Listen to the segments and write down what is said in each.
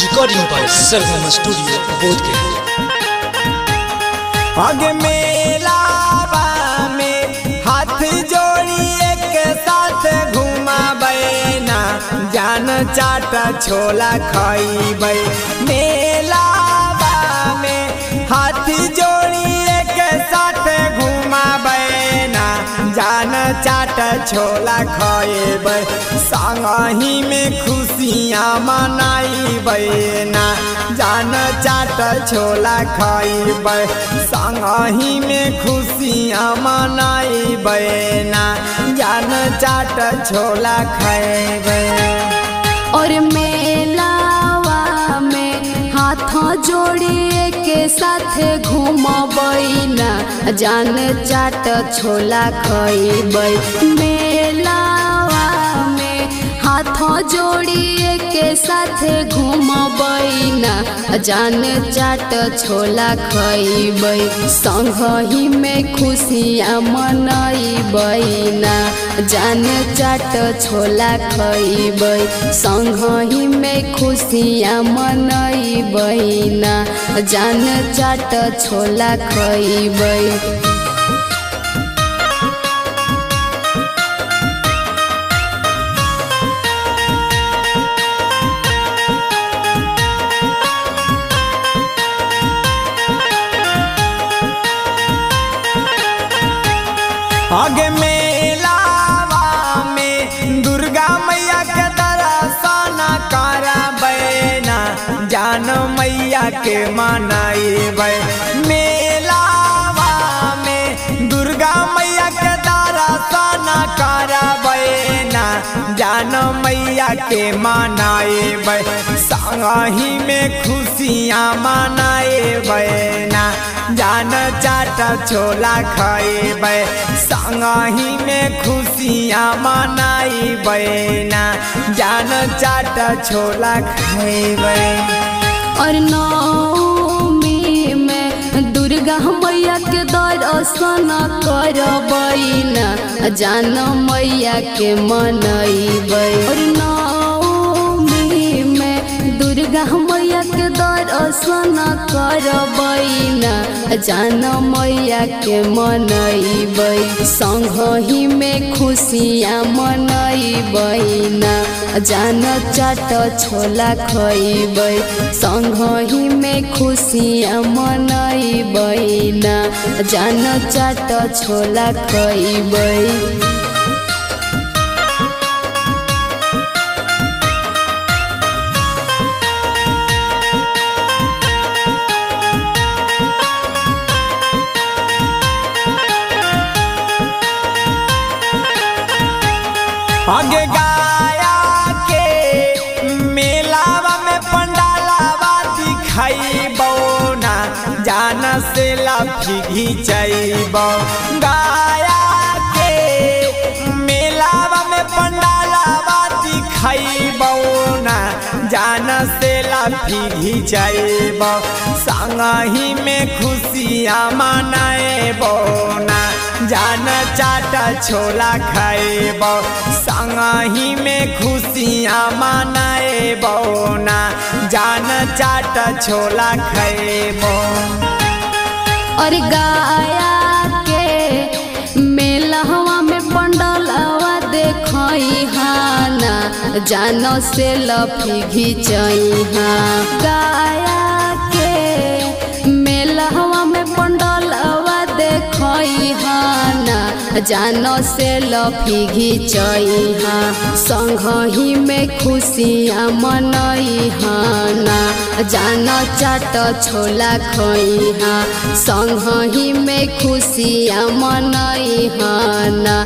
Recording by Sargam studio बोध के आगे मेला में हाथ जोड़ी एक साथ घुमा बैना जान चाटा छोला खाई मेलावा चाट छोला खइबै संगही में खुशियाँ मनाइबै ना। जान चाट छोला खइबै संगही में खुशियाँ मनाइबै ना। जान चाट छोला खइबै और में हाथों जोड़िए के साथ घूमबैना जान चाट छोला खइबै मेलावा में हाथों जोड़िए के साथ घूमबैना जान चाट छोला खइबै संगही में खुशियाँ मनैबैना जान चाट छोला खइबै संगही में खुशियाँ मनैबैना जान चाट छोला खइबै आगे मेलावा में दुर्गा मैया के दर्शन करबैना जान मैया के मेलावा दर्शन करबैना जान मैया के मनाइबै संगही में खुशियाँ मनाइबै ना। जान चाट छोला खइबै संगही में खुशियाँ मनाइबै ना। जान चाट छोला खइबै और नौमी दुर्गा मैया के दर्शन करबैना। जान मैया के मनैबै नौमी में दुर्गा दर्शन करबैना जान मैया के मनैबै संगही में खुशियाँ मनैबैना जान चाट छोला खइबै संगही में खुशियाँ मनैबैना जान चाट छोला खइबै आगे गाया के मेलावा में पंडालावा दिखाई बौना जान से लाफी घिंचैबौ गाया के मेलावा में पंडालावा दिखाई बौना जान से लाफी घिंचैबौ संगही में खुशियाँ मनाएबौ ना। जान चाट छोला खइब संगही में खुशियाँ मनाएबौ, ना जान चाट छोला खइब और गाया के मेलहवा में पंडलवा देखई हाना जानो से लफी घिचई हाँ। गाया जानो से लफी घिचई हाँ। संगही में खुशियाँ मनई हाना जानो चाट छोला खई हाँ। संगही में खुशियाँ मनई हाना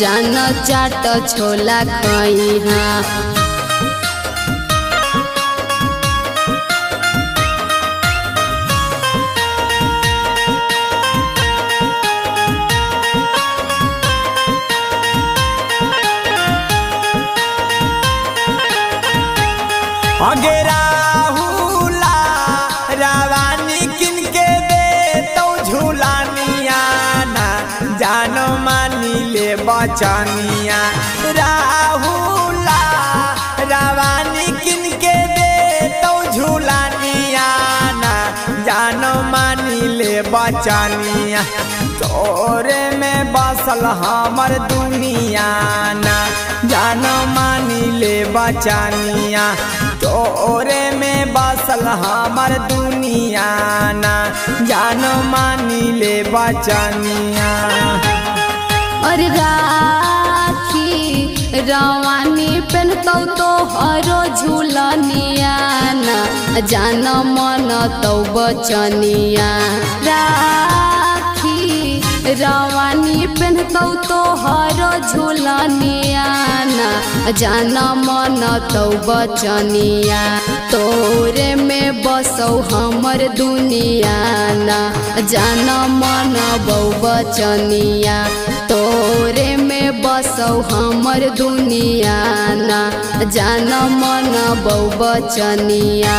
जानो चाट छोला खई बचनिया। राहुला रावानी किनके दे तो झूलानिया ना जानो मानी ले बचनिया। तो तोरे में बसल हमर दुनिया ना जानो मानी ले बचनिया। तोरे में बसल हमर दुनिया ना। जान मानी ले बचनिया। और राखी, रवानी पेनतौ तो हरो झूलनिया ना। जान मन तौ बचनिया। राखी रवानी पेनतौ तो हरो झूलनिया ना जान मन तौ बचनिया। तोरे में बसौ हमर दुनिया ना, जान मन बौ बचनिया। तोरे में बसौ हमर दुनिया ना, जान मन बौ बचनिया।